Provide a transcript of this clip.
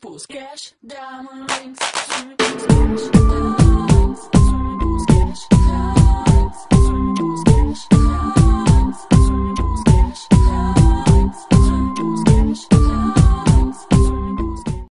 Cash, Diamond Rings,